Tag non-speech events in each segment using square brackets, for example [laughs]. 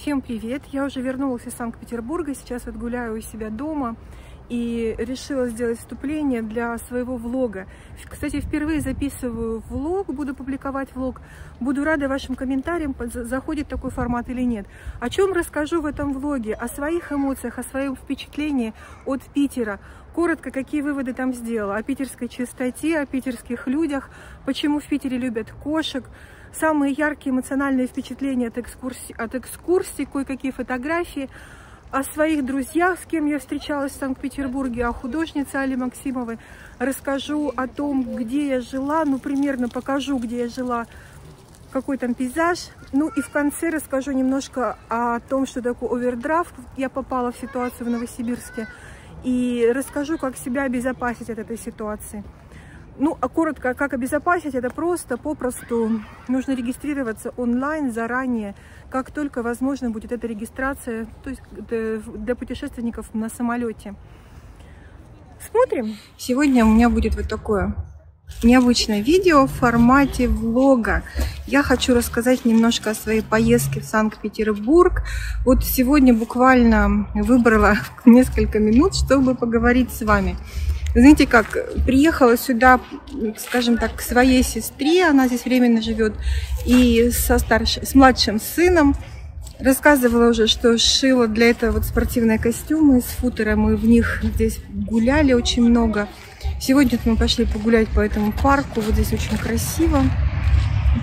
Всем привет! Я уже вернулась из Санкт-Петербурга, сейчас вот гуляю у себя дома и решила сделать вступление для своего влога. Кстати, впервые записываю влог, буду публиковать влог. Буду рада вашим комментариям, заходит такой формат или нет. О чем расскажу в этом влоге? О своих эмоциях, о своем впечатлении от Питера. Коротко, какие выводы там сделала. О питерской чистоте, о питерских людях, почему в Питере любят кошек, самые яркие эмоциональные впечатления от экскурсии, от экскурсии кое-какие фотографии, о своих друзьях, с кем я встречалась в Санкт-Петербурге, о художнице Али Максимовой. Расскажу о том, где я жила, ну, примерно покажу, где я жила, какой там пейзаж. Ну, и в конце расскажу немножко о том, что такое овердрафт. Я попала в ситуацию в Новосибирске. И расскажу, как себя обезопасить от этой ситуации. Ну, а коротко, как обезопасить, это просто, попросту нужно регистрироваться онлайн заранее, как только возможно будет эта регистрация, то есть для путешественников на самолете. Смотрим. Сегодня у меня будет вот такое необычное видео в формате влога. Я хочу рассказать немножко о своей поездке в Санкт-Петербург. Вот сегодня буквально выбрала [laughs] несколько минут, чтобы поговорить с вами. Знаете как, приехала сюда, скажем так, к своей сестре, она здесь временно живет, и со старшим, с младшим сыном. Рассказывала уже, что шила для этого вот спортивные костюмы из футера. Мы в них здесь гуляли очень много. Сегодня мы пошли погулять по этому парку. Вот здесь очень красиво.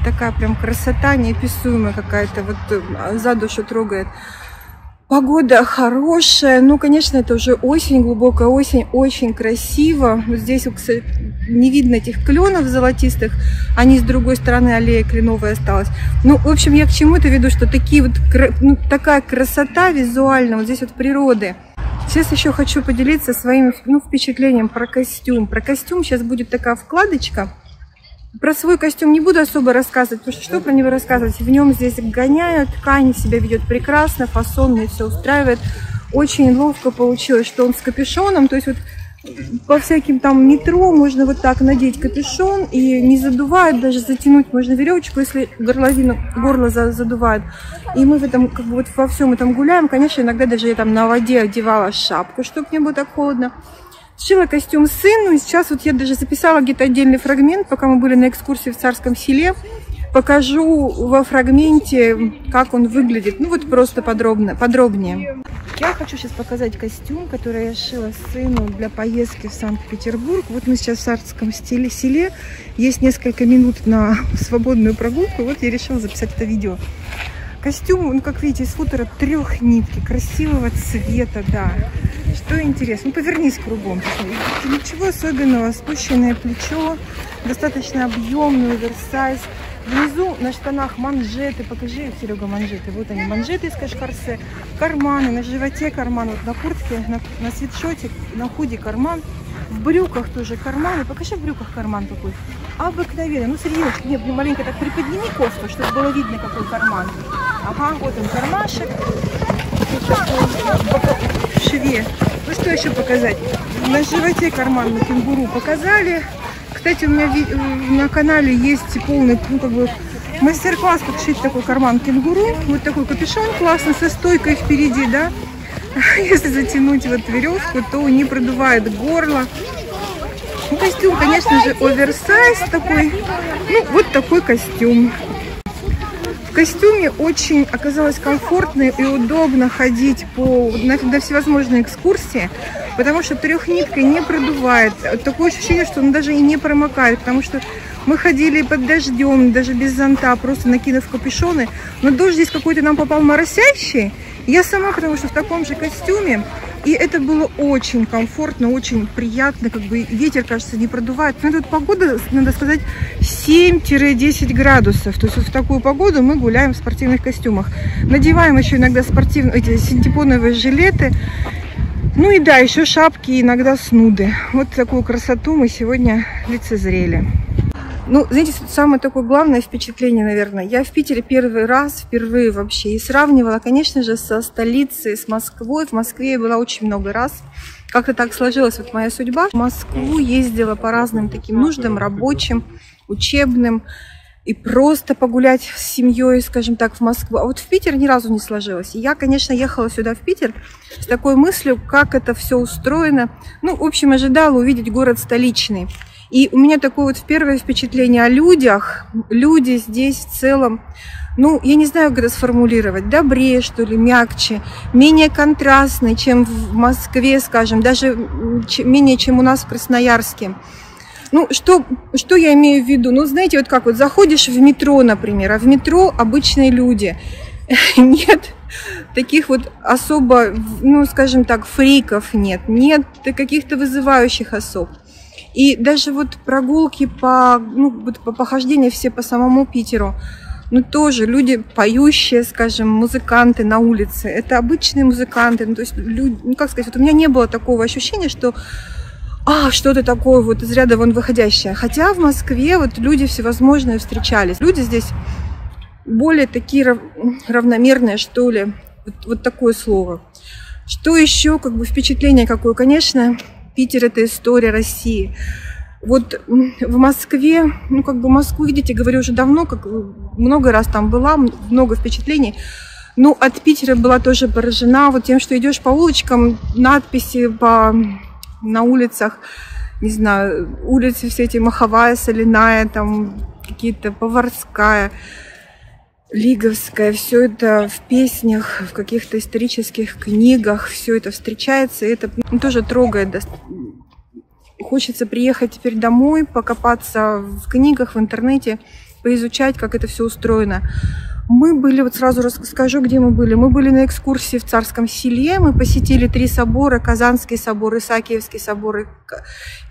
Такая прям красота неописуемая какая-то. Вот э, за душу трогает. Погода хорошая, ну, конечно, это уже осень, глубокая осень, очень красиво. Вот здесь, кстати, не видно этих кленов золотистых, они с другой стороны аллея кленовая осталась. Ну, в общем, я к чему это веду, что такие вот, ну, такая красота визуально вот здесь вот природы. Сейчас еще хочу поделиться своим ну, впечатлением про костюм. Про костюм сейчас будет такая вкладочка – про свой костюм не буду особо рассказывать, потому что что про него рассказывать? В нем здесь гоняют, ткань себя ведет прекрасно, фасонный, все устраивает. Очень ловко получилось, что он с капюшоном, то есть вот по всяким там метро можно вот так надеть капюшон и не задувает, даже затянуть можно веревочку, если горловину, горло задувает. И мы в этом, как бы вот во всем этом гуляем. Конечно, иногда даже я там на воде одевала шапку, чтобы не было так холодно. Сшила костюм сыну, и сейчас вот я даже записала где-то отдельный фрагмент, пока мы были на экскурсии в Царском селе. Покажу во фрагменте, как он выглядит, ну вот просто подробно, подробнее. Я хочу сейчас показать костюм, который я шила сыну для поездки в Санкт-Петербург. Вот мы сейчас в Царском стиле, селе, есть несколько минут на [laughs] свободную прогулку, вот я решила записать это видео. Костюм, ну, как видите, из футера трех нитки, красивого цвета, да. Что интересно, ну, повернись кругом. Ничего особенного, спущенное плечо, достаточно объемный оверсайз. Внизу на штанах манжеты, покажи, Серега, манжеты. Вот они, манжеты из кашкарсе, карманы, на животе карман, вот на куртке, на, на свитшоте, на худи карман. В брюках тоже карманы. Покажи в брюках карман какой. Обыкновенный. Ну, серединочку, нет, маленько так приподними кофту, чтобы было видно, какой карман. Ага, вот он кармашек. В шве. Ну что еще показать? На животе карман на кенгуру показали. Кстати, у меня на канале есть полный, ну как бы мастер-класс, как шить такой карман кенгуру. Вот такой капюшон классно, со стойкой впереди, да. [laughs] Если затянуть вот веревку, то не продувает горло. Ну, костюм, конечно же, оверсайз такой. Ну, вот такой костюм костюме очень оказалось комфортно и удобно ходить по, на, на всевозможные экскурсии, потому что трехниткой не продувает. Такое ощущение, что он даже и не промокает, потому что мы ходили под дождем, даже без зонта, просто накинув капюшоны. Но дождь здесь какой-то нам попал моросящий. Я сама, потому что в таком же костюме, и это было очень комфортно, очень приятно, как бы ветер, кажется, не продувает. Но тут погода, надо сказать, 7-10 градусов. То есть вот в такую погоду мы гуляем в спортивных костюмах. Надеваем еще иногда спортивные, эти синтепоновые жилеты. Ну и да, еще шапки, иногда снуды. Вот такую красоту мы сегодня лицезрели. Ну, знаете, самое такое главное впечатление, наверное. Я в Питере первый раз, впервые вообще, и сравнивала, конечно же, со столицей, с Москвой. В Москве я была очень много раз. Как-то так сложилась вот моя судьба. В Москву ездила по разным таким нуждам, рабочим, учебным. и просто погулять с семьей, скажем так, в Москву. А вот в Питер ни разу не сложилось. И я, конечно, ехала сюда, в Питер, с такой мыслью, как это все устроено. Ну, в общем, ожидала увидеть город столичный. И у меня такое вот первое впечатление о людях. Люди здесь в целом, ну, я не знаю, как это сформулировать, добрее, что ли, мягче, менее контрастные, чем в Москве, скажем, даже менее, чем у нас в Красноярске. Ну, что, что я имею в виду? Ну, знаете, вот как вот заходишь в метро, например, а в метро обычные люди. [laughs] Нет таких вот особо, ну, скажем так, фриков нет, нет каких-то вызывающих особ. И даже вот прогулки по, ну, вот по похождению все по самому Питеру, ну, тоже люди поющие, скажем, музыканты на улице. Это обычные музыканты. Ну, то есть, люди, ну, как сказать, вот у меня не было такого ощущения, что а, что-то такое вот из ряда вон выходящее. Хотя в Москве вот люди всевозможные встречались. Люди здесь более такие рав... равномерные, что ли. Вот, вот такое слово. Что еще, как бы впечатление какое? Конечно, Питер – это история России. Вот в Москве, ну как бы Москву, видите, говорю уже давно, как много раз там была, много впечатлений. Ну, от Питера была тоже поражена вот тем, что идешь по улочкам, надписи по на улицах, не знаю, улицы все эти Маховая, Соляная, там какие-то Поварская, Лиговская, все это в песнях, в каких-то исторических книгах, все это встречается, и это тоже трогает. Хочется приехать теперь домой, покопаться в книгах, в интернете, поизучать, как это все устроено. Мы были, вот сразу расскажу, где мы были. Мы были на экскурсии в Царском селе, мы посетили три собора, Казанский собор, Исаакиевский собор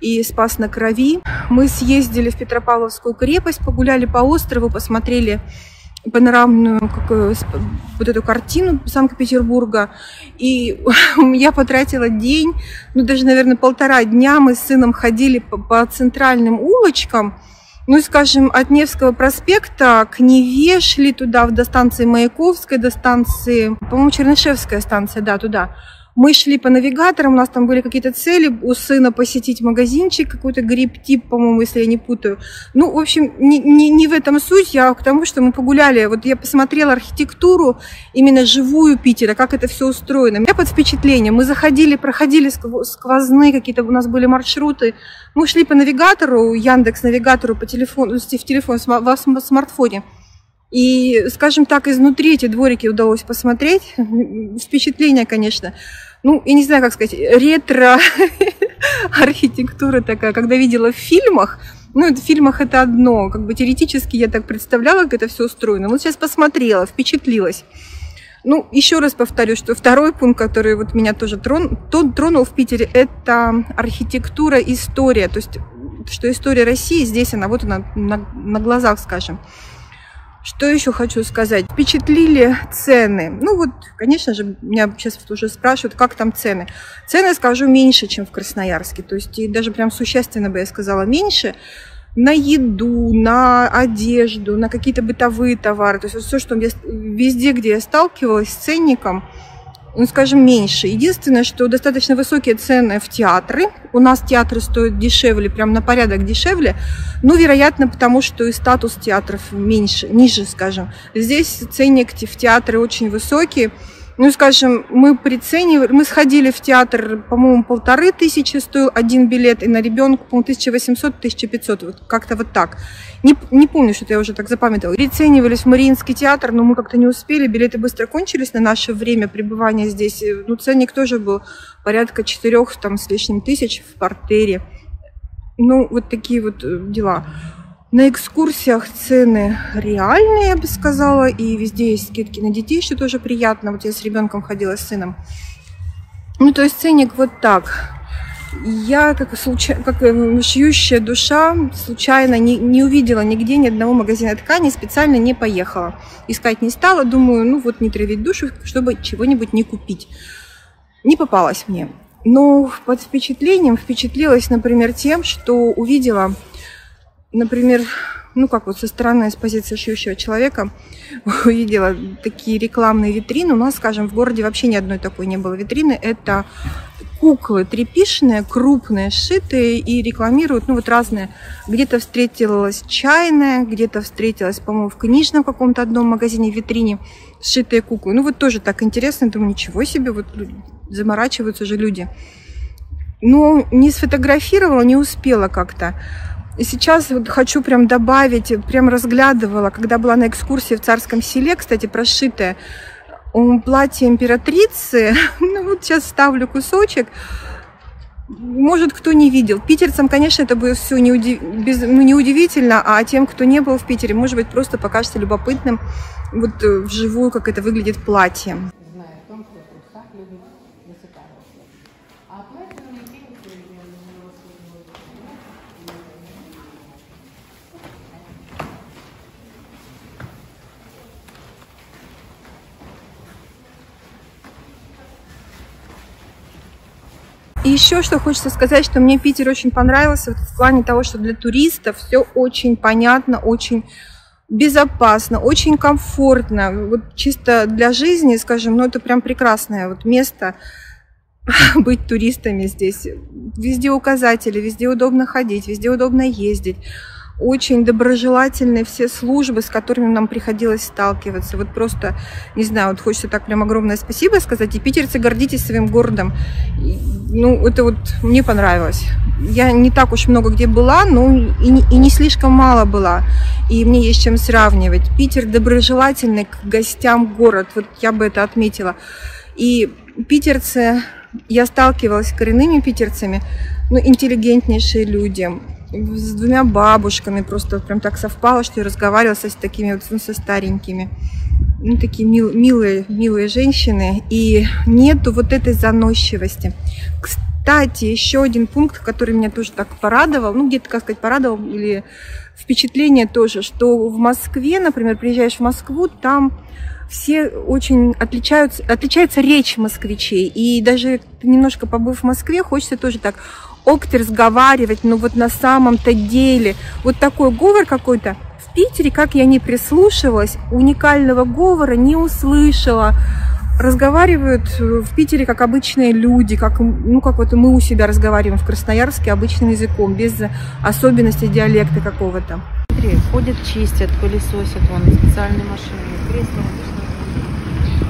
и Спас на Крови. Мы съездили в Петропавловскую крепость, погуляли по острову, посмотрели панорамную какую, вот эту картину Санкт-Петербурга. И [laughs] я потратила день, ну даже, наверное, полтора дня мы с сыном ходили по, по центральным улочкам, ну, скажем, от Невского проспекта к Неве шли туда, до станции Маяковской, до станции, по-моему, Чернышевская станция, да, туда. Мы шли по навигаторам, у нас там были какие-то цели, у сына посетить магазинчик, какой-то гриб-тип, по-моему, если я не путаю. Ну, в общем, не, не, не в этом суть, я к тому, что мы погуляли. Вот я посмотрела архитектуру, именно живую Питера, как это все устроено. Я под впечатлением. Мы заходили, проходили сквозные какие-то, у нас были маршруты. Мы шли по навигатору, Яндекс навигатору по телефону, в телефон, в смартфоне. И, скажем так, изнутри эти дворики удалось посмотреть. Впечатление, конечно. Ну, я не знаю, как сказать, ретро-архитектура [laughs] такая, когда видела в фильмах, ну, в фильмах это одно, как бы теоретически я так представляла, как это все устроено. Вот сейчас посмотрела, впечатлилась. Ну, еще раз повторю, что второй пункт, который вот меня тоже трон, тот тронул в Питере, это архитектура, история. То есть, что история России здесь, она вот она на, на глазах, скажем. Что еще хочу сказать? Впечатлили цены. Ну вот, конечно же, меня сейчас уже спрашивают, как там цены. Цены, скажу, меньше, чем в Красноярске. То есть и даже прям существенно бы я сказала меньше на еду, на одежду, на какие-то бытовые товары. То есть все, что я, везде, где я сталкивалась с ценником, ну, скажем, меньше. Единственное, что достаточно высокие цены в театры. У нас театры стоят дешевле, прям на порядок дешевле. Ну, вероятно, потому что и статус театров меньше, ниже, скажем. Здесь ценник в театры очень высокий ну, скажем, мы приценивали, мы сходили в театр, по-моему, полторы тысячи стоил один билет, и на ребенка, по-моему, 1800-1500, вот как-то вот так. Не, не помню, что я уже так запамятовала. Приценивались в Мариинский театр, но мы как-то не успели, билеты быстро кончились на наше время пребывания здесь. Ну, ценник тоже был порядка четырех там с лишним тысяч в портере. Ну, вот такие вот э, дела. На экскурсиях цены реальные, я бы сказала, и везде есть скидки на детей, что тоже приятно. Вот я с ребенком ходила, с сыном. Ну, то есть ценник вот так. Я, как, случай, как э, шьющая душа, случайно не, не увидела нигде ни одного магазина ткани, специально не поехала. Искать не стала, думаю, ну вот не травить душу, чтобы чего-нибудь не купить. Не попалась мне. Но под впечатлением впечатлилась, например, тем, что увидела например, ну как вот со стороны, с позиции шьющего человека, [laughs] увидела такие рекламные витрины. У нас, скажем, в городе вообще ни одной такой не было витрины. Это куклы трепишные, крупные, сшитые и рекламируют, ну вот разные. Где-то встретилась чайная, где-то встретилась, по-моему, в книжном каком-то одном магазине, в витрине сшитые куклы. Ну вот тоже так интересно, думаю, ничего себе, вот заморачиваются же люди. Но не сфотографировала, не успела как-то. И сейчас вот хочу прям добавить, прям разглядывала, когда была на экскурсии в Царском селе, кстати, прошитое платье императрицы. [laughs] Ну вот сейчас ставлю кусочек. Может, кто не видел. Питерцам, конечно, это будет все ну, не удивительно, а тем, кто не был в Питере, может быть, просто покажется любопытным вот э, вживую, как это выглядит платье. Еще что хочется сказать, что мне Питер очень понравился вот в плане того, что для туристов все очень понятно, очень безопасно, очень комфортно. Вот чисто для жизни, скажем, ну это прям прекрасное вот место [laughs] быть туристами здесь. Везде указатели, везде удобно ходить, везде удобно ездить очень доброжелательные все службы, с которыми нам приходилось сталкиваться. Вот просто, не знаю, вот хочется так прям огромное спасибо сказать. И питерцы, гордитесь своим городом. Ну, это вот мне понравилось. Я не так уж много где была, но и не, и не слишком мало была. И мне есть чем сравнивать. Питер доброжелательный к гостям город. Вот я бы это отметила. И питерцы, я сталкивалась с коренными питерцами, ну, интеллигентнейшие люди, с двумя бабушками, просто прям так совпало, что я разговаривала с такими вот, ну, со старенькими. Ну, такие мил, милые, милые женщины. И нету вот этой заносчивости. Кстати, еще один пункт, который меня тоже так порадовал, ну, где-то, как сказать, порадовал, или впечатление тоже, что в Москве, например, приезжаешь в Москву, там все очень отличаются, отличается речь москвичей. И даже немножко побыв в Москве, хочется тоже так окти разговаривать, но вот на самом-то деле вот такой говор какой-то в Питере, как я не прислушивалась, уникального говора не услышала. Разговаривают в Питере как обычные люди, как, ну, как вот мы у себя разговариваем в Красноярске обычным языком, без особенностей диалекта какого-то. Ходят, чистят, пылесосят, вон специальные машины, кресла.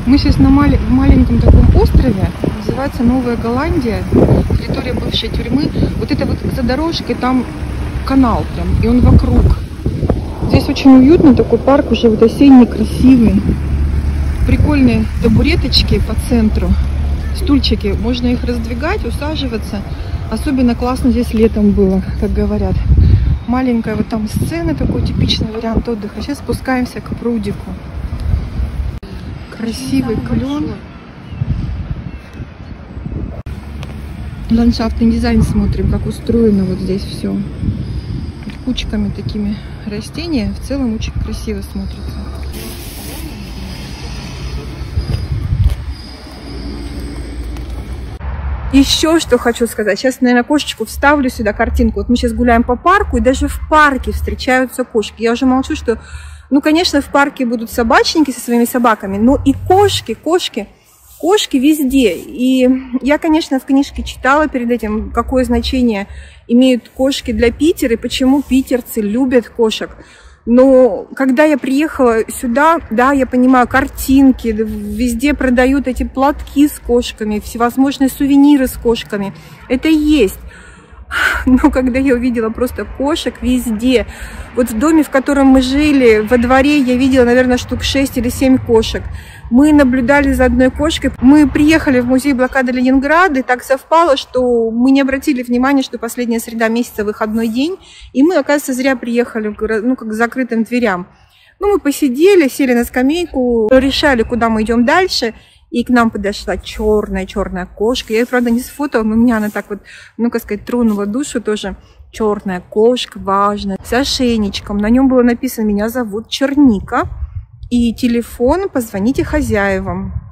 Мы сейчас на мале, в маленьком таком острове, называется Новая Голландия, территория бывшей тюрьмы. Вот это вот за дорожкой там канал прям, и он вокруг. Здесь очень уютно, такой парк уже вот осенний, красивый. Прикольные табуреточки по центру, стульчики, можно их раздвигать, усаживаться. Особенно классно здесь летом было, как говорят. Маленькая вот там сцена, такой типичный вариант отдыха. Сейчас спускаемся к прудику красивый клен. Ландшафтный дизайн смотрим, как устроено вот здесь все. Кучками такими растения. В целом очень красиво смотрится. Еще что хочу сказать. Сейчас, наверное, кошечку вставлю сюда, картинку. Вот мы сейчас гуляем по парку, и даже в парке встречаются кошки. Я уже молчу, что ну, конечно, в парке будут собачники со своими собаками, но и кошки, кошки, кошки везде. И я, конечно, в книжке читала перед этим, какое значение имеют кошки для Питера и почему питерцы любят кошек. Но когда я приехала сюда, да, я понимаю, картинки, везде продают эти платки с кошками, всевозможные сувениры с кошками. Это есть. [laughs] Но когда я увидела просто кошек везде, вот в доме, в котором мы жили, во дворе я видела, наверное, штук 6 или 7 кошек. Мы наблюдали за одной кошкой. Мы приехали в музей блокады Ленинграда, и так совпало, что мы не обратили внимания, что последняя среда месяца выходной день, и мы, оказывается, зря приехали ну, как к закрытым дверям. Ну, мы посидели, сели на скамейку, решали, куда мы идем дальше – и к нам подошла черная-черная кошка. Я ее, правда, не сфотала, но меня она так вот, ну, как сказать, тронула душу тоже. Черная кошка, важная, с ошейничком. На нем было написано «Меня зовут Черника». И телефон «Позвоните хозяевам».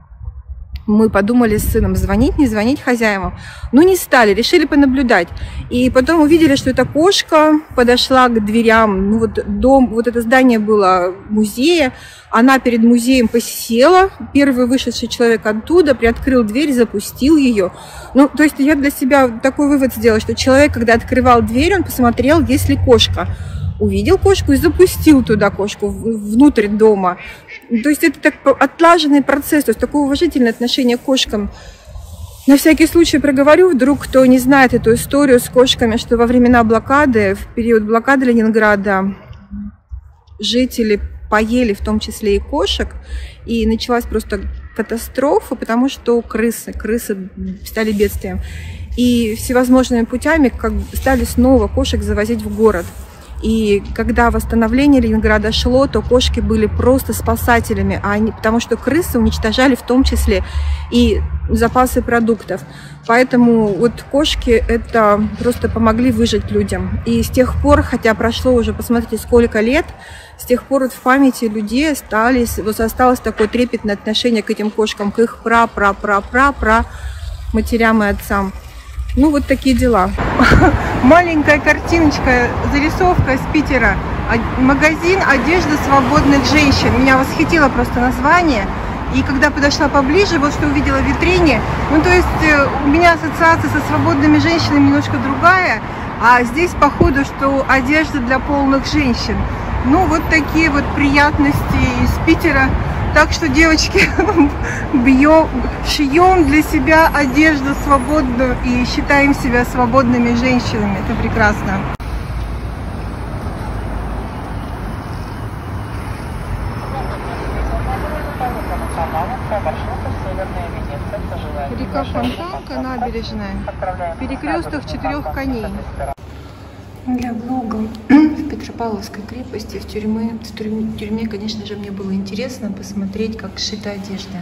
Мы подумали с сыном, звонить, не звонить хозяевам. Ну, не стали, решили понаблюдать. И потом увидели, что эта кошка подошла к дверям. Ну, вот дом, вот это здание было музея. Она перед музеем посела. Первый вышедший человек оттуда приоткрыл дверь, запустил ее. Ну, то есть я для себя такой вывод сделала, что человек, когда открывал дверь, он посмотрел, есть ли кошка увидел кошку и запустил туда кошку внутрь дома. То есть это так отлаженный процесс, то есть такое уважительное отношение к кошкам. На всякий случай проговорю, вдруг кто не знает эту историю с кошками, что во времена блокады, в период блокады Ленинграда, жители поели в том числе и кошек, и началась просто катастрофа, потому что крысы, крысы стали бедствием. И всевозможными путями как стали снова кошек завозить в город. И когда восстановление Ленинграда шло, то кошки были просто спасателями, а они, потому что крысы уничтожали в том числе и запасы продуктов. Поэтому вот кошки это просто помогли выжить людям. И с тех пор, хотя прошло уже, посмотрите, сколько лет, с тех пор вот в памяти людей остались, вот осталось такое трепетное отношение к этим кошкам, к их пра-пра-пра-пра-пра матерям и отцам. Ну, вот такие дела. [laughs] Маленькая картиночка, зарисовка из Питера. Магазин одежды свободных женщин. Меня восхитило просто название. И когда подошла поближе, вот что увидела в витрине, ну то есть э, у меня ассоциация со свободными женщинами немножко другая, а здесь походу, что одежда для полных женщин. Ну вот такие вот приятности из Питера так что, девочки, [laughs] бьем, шьем для себя одежду свободную и считаем себя свободными женщинами. Это прекрасно. Река Фонтанка, набережная, перекресток четырех коней для блога Петропавловской крепости, в тюрьме, в тюрьме, тюрьме, конечно же, мне было интересно посмотреть, как сшита одежда.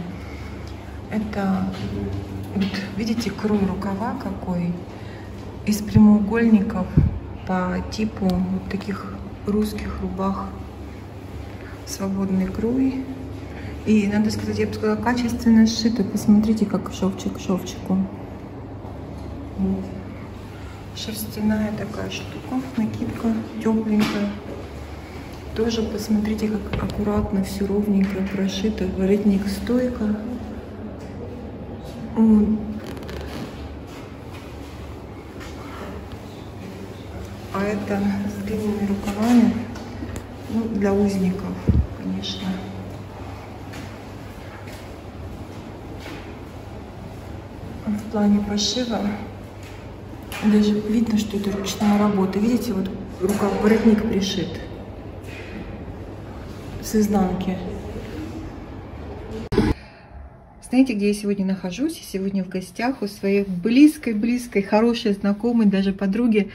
Это, вот, видите, крой рукава какой, из прямоугольников по типу вот таких русских рубах. Свободный крой. И, надо сказать, я бы сказала, качественно сшито. Посмотрите, как шовчик шовчику. Вот шерстяная такая штука, накидка тепленькая. Тоже посмотрите, как аккуратно, все ровненько прошито. Воротник стойка. А это с длинными рукавами ну, для узников, конечно. В плане пошива даже видно, что это ручная работа. Видите, вот рукав воротник пришит с изнанки. Знаете, где я сегодня нахожусь? сегодня в гостях у своей близкой-близкой, хорошей знакомой, даже подруги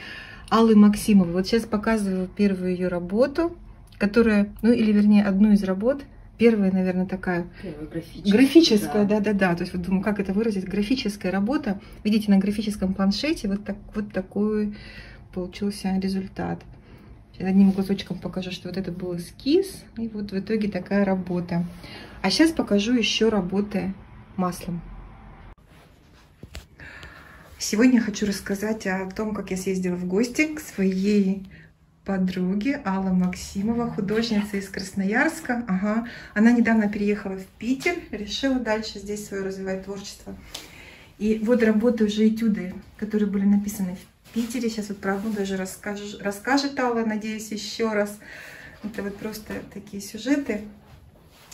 Аллы Максимовой. Вот сейчас показываю первую ее работу, которая, ну или вернее одну из работ – первая, наверное, такая графическая, графическая, да. да, да, да. То есть вот думаю, как это выразить, графическая работа. Видите, на графическом планшете вот так вот такой получился результат. Сейчас одним глазочком покажу, что вот это был эскиз, и вот в итоге такая работа. А сейчас покажу еще работы маслом. Сегодня хочу рассказать о том, как я съездила в гости к своей подруги Алла Максимова, художница из Красноярска. Ага. Она недавно переехала в Питер, решила дальше здесь свое развивать творчество. И вот работы уже этюды, которые были написаны в Питере. Сейчас вот про одну даже расскажет, расскажет Алла, надеюсь, еще раз. Это вот просто такие сюжеты.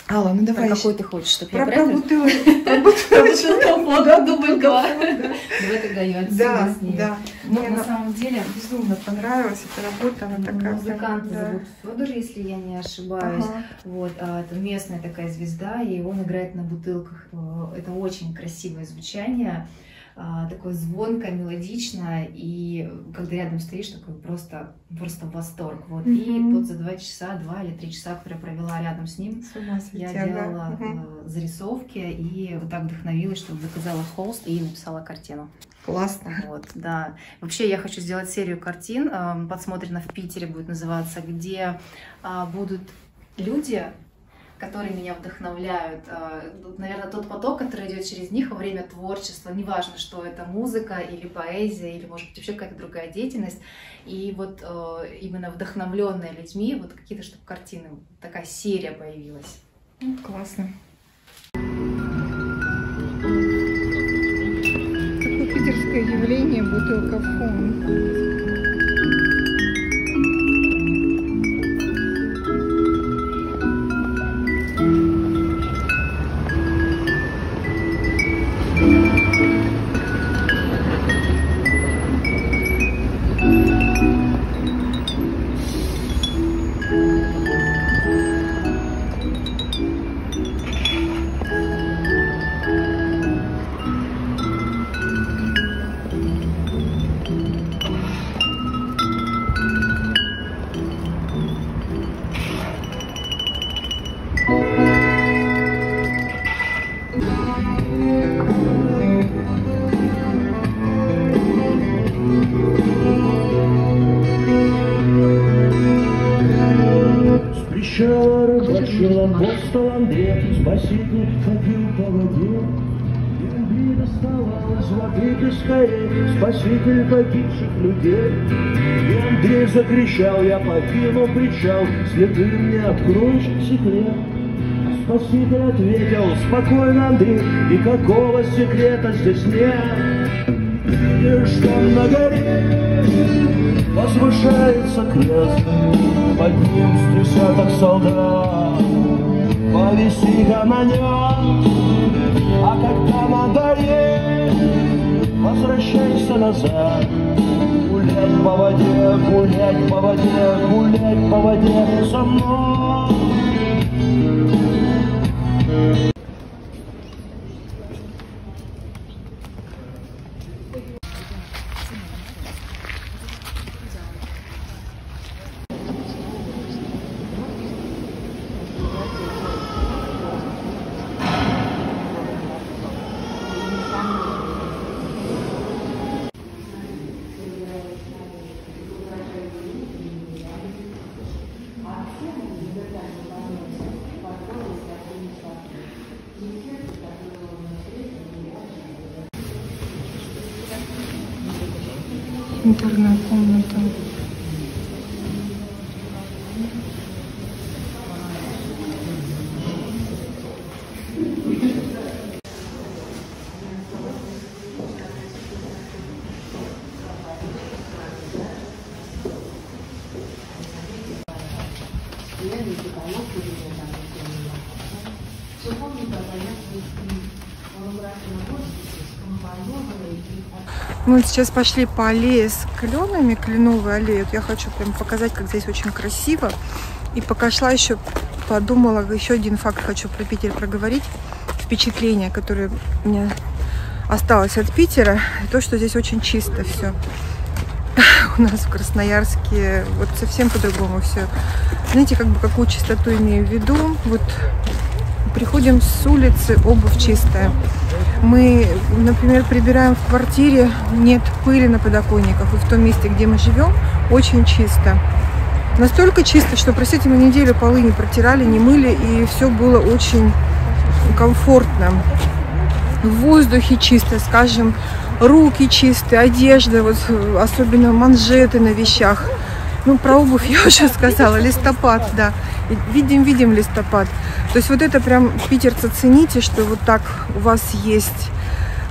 Алла, ну давай. А какой ты хочешь, чтобы я [laughs] про бутылочку. Про бутылочку. Да, дубль два. Давай тогда я отсюда с ней. Да, Ну, на самом деле... Безумно понравилась эта работа, она такая... Музыкант зовут Федор, если я не ошибаюсь. Вот, а это местная такая звезда, и он играет на бутылках. Э, это очень красивое звучание. А, такое звонкое, мелодичное, и когда рядом стоишь, такой просто, просто восторг. Вот. Mm-hmm. И вот за два часа, два или три часа, которые я провела рядом с ним, я делала да. mm-hmm. зарисовки и вот так вдохновилась, что заказала холст и написала картину. Классно. Вот, да. Вообще я хочу сделать серию картин, подсмотрено в Питере будет называться, где а, будут люди которые меня вдохновляют. А, наверное, тот поток, который идет через них во время творчества, неважно, что это музыка или поэзия, или, может быть, вообще какая-то другая деятельность. И вот а, именно вдохновленные людьми, вот какие-то, чтобы картины, такая серия появилась. Классно. Такое питерское явление бутылка фон. Апостол Андрей, спаситель, ходил по воде. Любви доставалось воды скорее, спаситель погибших людей. И Андрей закричал, я покину причал, следы мне откроешь секрет. Спаситель ответил, спокойно, Андрей, никакого секрета здесь нет. И что на горе возвышается крест, под ним с десяток солдат повиси-ка на нем, а когда надоест, возвращайся назад. Гулять по воде, гулять по воде, гулять по воде со мной. Мы сейчас пошли по аллее с кленами, кленовой аллее. Я хочу прям показать, как здесь очень красиво. И пока шла еще, подумала, еще один факт хочу про Питер проговорить. Впечатление, которое меня осталось от Питера. То, что здесь очень чисто все. [laughs] У нас в Красноярске вот совсем по-другому все. Знаете, как бы какую чистоту имею в виду. Вот приходим с улицы, обувь чистая. Мы, например, прибираем в квартире, нет пыли на подоконниках, и в том месте, где мы живем, очень чисто. Настолько чисто, что, простите, мы неделю полы не протирали, не мыли, и все было очень комфортно. В воздухе чисто, скажем, руки чистые, одежда, вот особенно манжеты на вещах. Ну, про обувь [laughs] я уже сказала, листопад, да. Видим-видим листопад. То есть вот это прям питерцы цените, что вот так у вас есть.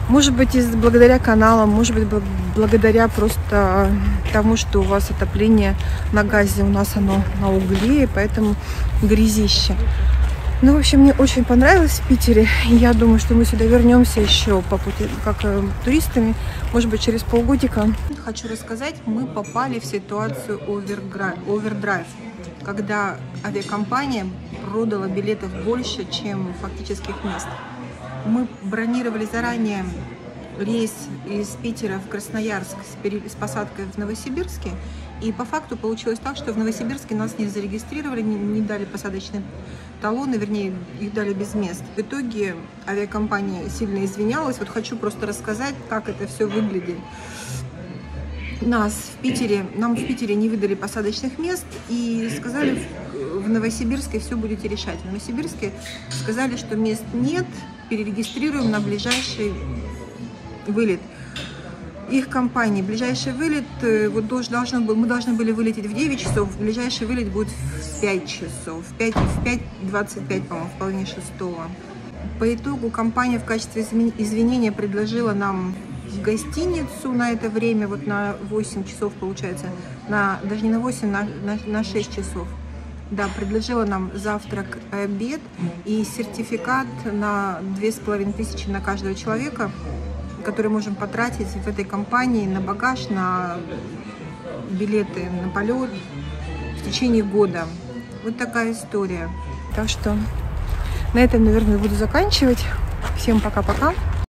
Может быть, из благодаря каналам, может быть, благодаря просто тому, что у вас отопление на газе, у нас оно на угле, и поэтому грязище. Ну, в общем, мне очень понравилось в Питере. Я думаю, что мы сюда вернемся еще по пути, как э, туристами, может быть, через полгодика. Хочу рассказать, мы попали в ситуацию овердрайв когда авиакомпания продала билетов больше, чем фактических мест. Мы бронировали заранее рейс из Питера в Красноярск с, посадкой в Новосибирске. И по факту получилось так, что в Новосибирске нас не зарегистрировали, не, не дали посадочные талоны, вернее, их дали без мест. В итоге авиакомпания сильно извинялась. Вот хочу просто рассказать, как это все выглядит нас в Питере, нам в Питере не выдали посадочных мест и сказали в Новосибирске все будете решать. В Новосибирске сказали, что мест нет, перерегистрируем на ближайший вылет. Их компании, ближайший вылет, э, вот должно, мы должны были вылететь в 9 часов, ближайший вылет будет в 5 часов, в 5, в 5.25, по-моему, в половине шестого. По итогу компания в качестве извинения предложила нам в гостиницу на это время, вот на 8 часов получается, на, даже не на 8, на, на, на 6 часов. Да, предложила нам завтрак, обед и сертификат на 2500 на каждого человека, который можем потратить в этой компании на багаж, на билеты на полет в течение года. Вот такая история. Так что на этом, наверное, буду заканчивать. Всем пока-пока.